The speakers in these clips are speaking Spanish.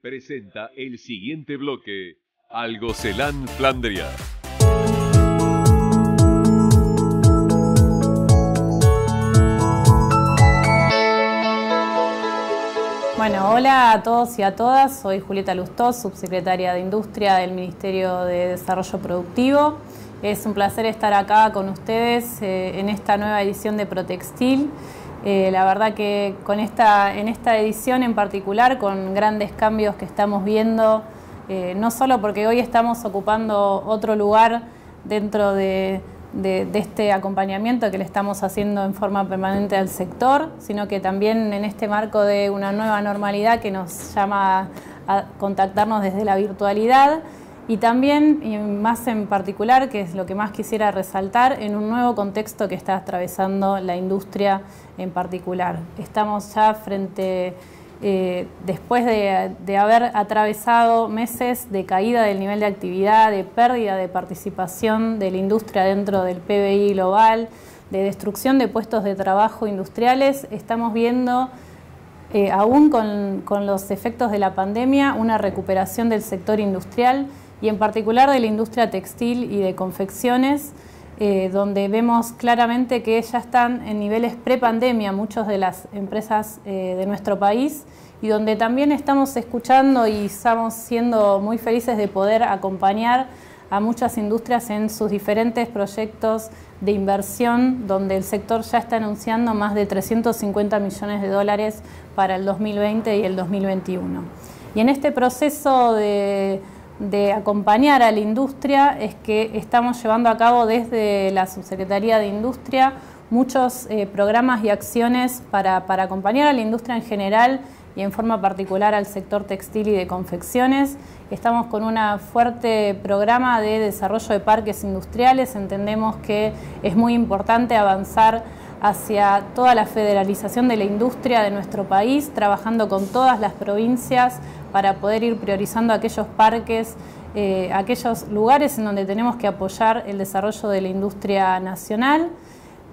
presenta el siguiente bloque, Algocelán Flandria. Bueno, hola a todos y a todas. Soy Julieta Lustós, subsecretaria de Industria del Ministerio de Desarrollo Productivo. Es un placer estar acá con ustedes eh, en esta nueva edición de Protextil. Eh, la verdad que con esta, en esta edición en particular, con grandes cambios que estamos viendo, eh, no solo porque hoy estamos ocupando otro lugar dentro de, de, este acompañamiento que le estamos haciendo en forma permanente al sector, sino que también en este marco de una nueva normalidad que nos llama a contactarnos desde la virtualidad y también, y más en particular, que es lo que más quisiera resaltar, en un nuevo contexto que está atravesando la industria en particular. Estamos ya frente eh, después de, haber atravesado meses de caída del nivel de actividad, de pérdida de participación de la industria dentro del PBI global, de destrucción de puestos de trabajo industriales, estamos viendo, eh, aún con, con los efectos de la pandemia, una recuperación del sector industrial y en particular de la industria textil y de confecciones eh, donde vemos claramente que ya están en niveles pre-pandemia muchas de las empresas eh, de nuestro país y donde también estamos escuchando y estamos siendo muy felices de poder acompañar a muchas industrias en sus diferentes proyectos de inversión, donde el sector ya está anunciando más de 350 millones de dólares para el 2020 y el 2021. Y en este proceso de de acompañar a la industria es que estamos llevando a cabo desde la Subsecretaría de Industria muchos eh, programas y acciones para, acompañar a la industria en general y en forma particular al sector textil y de confecciones. Estamos con un fuerte programa de desarrollo de parques industriales. Entendemos que es muy importante avanzar hacia toda la federalización de la industria de nuestro país, trabajando con todas las provincias para poder ir priorizando aquellos parques, eh, aquellos lugares en donde tenemos que apoyar el desarrollo de la industria nacional.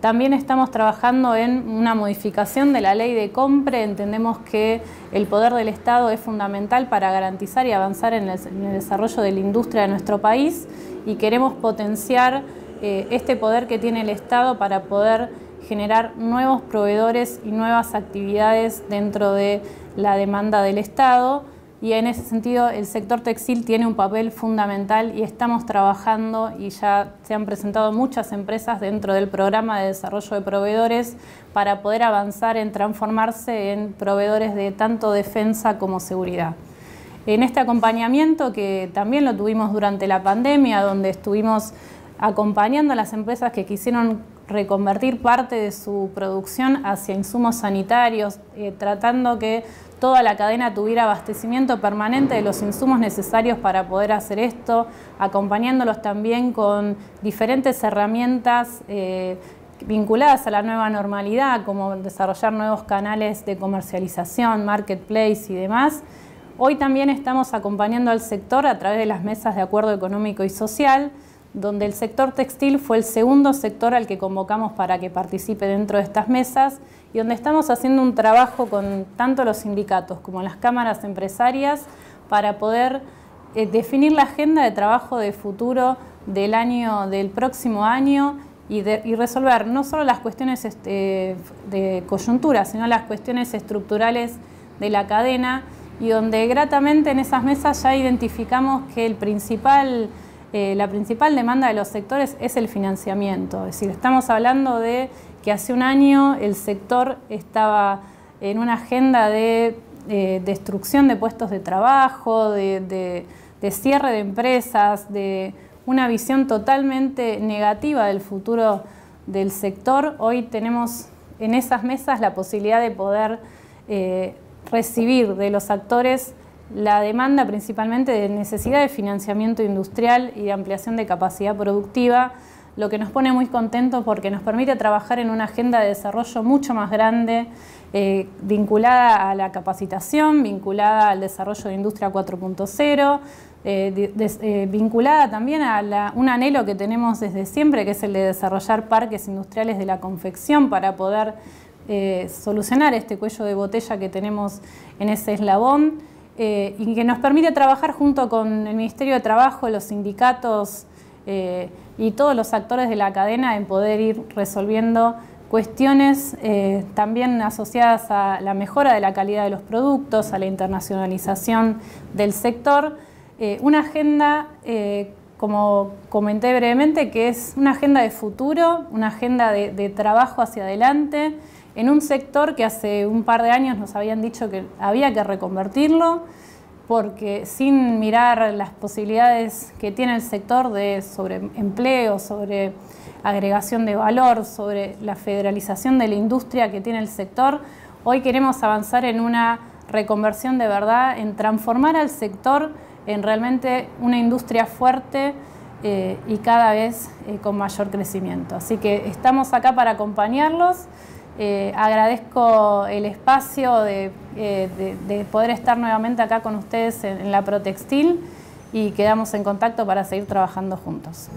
También estamos trabajando en una modificación de la ley de compra. Entendemos que el poder del Estado es fundamental para garantizar y avanzar en el, desarrollo de la industria de nuestro país y queremos potenciar eh, este poder que tiene el Estado para poder generar nuevos proveedores y nuevas actividades dentro de la demanda del Estado y en ese sentido el sector textil tiene un papel fundamental y estamos trabajando y ya se han presentado muchas empresas dentro del programa de desarrollo de proveedores para poder avanzar en transformarse en proveedores de tanto defensa como seguridad. En este acompañamiento que también lo tuvimos durante la pandemia, donde estuvimos acompañando a las empresas que quisieron reconvertir parte de su producción hacia insumos sanitarios, eh, tratando que toda la cadena tuviera abastecimiento permanente de los insumos necesarios para poder hacer esto, acompañándolos también con diferentes herramientas eh, vinculadas a la nueva normalidad, como desarrollar nuevos canales de comercialización, marketplace y demás. Hoy también estamos acompañando al sector a través de las mesas de acuerdo económico y social, donde el sector textil fue el segundo sector al que convocamos para que participe dentro de estas mesas y donde estamos haciendo un trabajo con tanto los sindicatos como las cámaras empresarias para poder eh, definir la agenda de trabajo de futuro del año del próximo año y, resolver no solo las cuestiones este, de coyuntura, sino las cuestiones estructurales de la cadena y donde gratamente en esas mesas ya identificamos que el principal eh, la principal demanda de los sectores es el financiamiento. Es decir, estamos hablando de que hace un año el sector estaba en una agenda de destrucción de puestos de trabajo, de, cierre de empresas, de una visión totalmente negativa del futuro del sector. Hoy tenemos en esas mesas la posibilidad de poder eh, recibir de los actores la demanda principalmente de necesidad de financiamiento industrial y de ampliación de capacidad productiva, lo que nos pone muy contentos porque nos permite trabajar en una agenda de desarrollo mucho más grande, eh, vinculada a la capacitación, vinculada al desarrollo de Industria 4.0, eh, eh, vinculada también a un anhelo que tenemos desde siempre, que es el de desarrollar parques industriales de la confección para poder solucionar este cuello de botella que tenemos en ese eslabón. Eh, y que nos permite trabajar junto con el Ministerio de Trabajo, los sindicatos eh, y todos los actores de la cadena en poder ir resolviendo cuestiones eh, también asociadas a la mejora de la calidad de los productos, a la internacionalización del sector. una agenda, como comenté brevemente, que es una agenda de futuro, una agenda de trabajo hacia adelante en un sector que hace un par de años nos habían dicho que había que reconvertirlo, porque sin mirar las posibilidades que tiene el sector sobre empleo, sobre agregación de valor, sobre la federalización de la industria que tiene el sector, hoy queremos avanzar en una reconversión de verdad, en transformar al sector en realmente una industria fuerte eh, y cada vez eh, con mayor crecimiento. Así que estamos acá para acompañarlos. Eh, agradezco el espacio eh, de, poder estar nuevamente acá con ustedes en, en la Protextil y quedamos en contacto para seguir trabajando juntos.